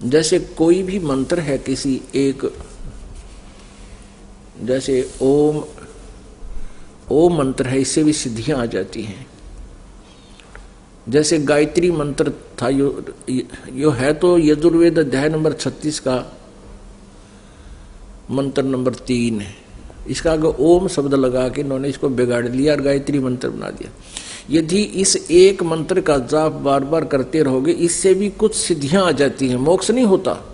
जैसे कोई भी मंत्र है किसी एक, जैसे ओम ओम मंत्र है, इससे भी सिद्धियाँ आ जाती हैं। जैसे गायत्री मंत्र था, यो यो है तो यजुर्वेद अध्याय नंबर 36 का मंत्र नंबर तीन है। इसका अगर ओम शब्द लगा के इन्होंने इसको बिगाड़ लिया और गायत्री मंत्र बना दिया। यदि इस एक मंत्र का जाप बार बार करते रहोगे, इससे भी कुछ सिद्धियाँ आ जाती हैं, मोक्ष नहीं होता।